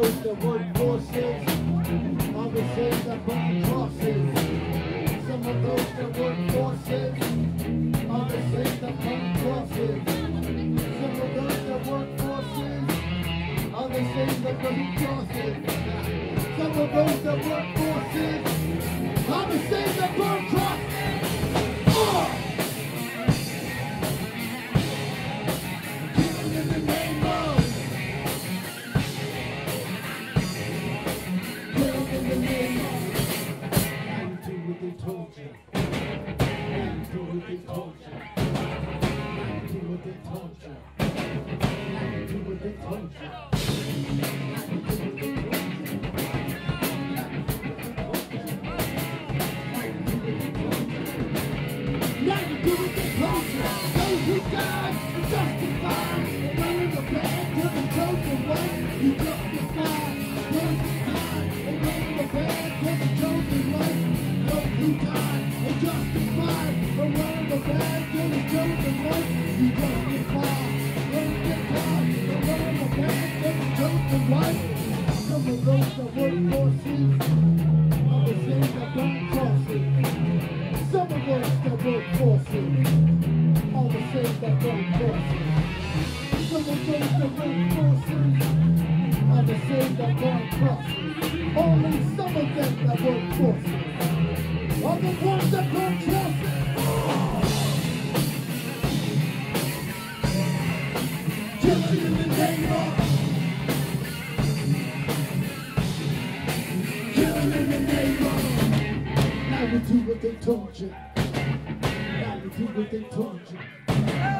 those that work forces, others that burn crosses. Some of those that work forces, others that burn crosses. Some of those that work forces, others that burn crosses. Some of those that work forces, others that burn crosses. What they told you. Do what they told you. Do what they told you. Do what they told you. You do what they told you. The band to the chosen one. You. Only some of them that work forces are the name of now you do what they told you. Now you do what they told you. Now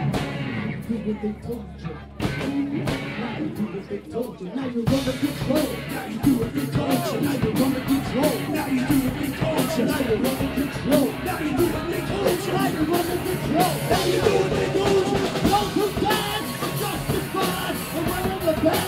you do what they told you. Now you do what they told you. Now you run the control. Now you do what they told you. Now you run the control. Now you do what they told you. Now you run the control. Now you do what they told you. Now you run the control. Now you do what they told you. Died are justified. And wearing the band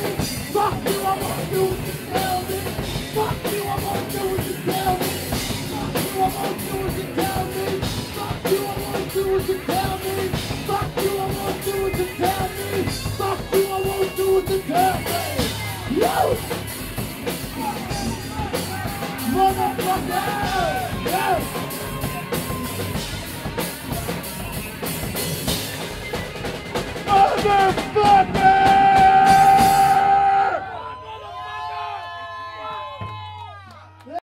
Motherfucker!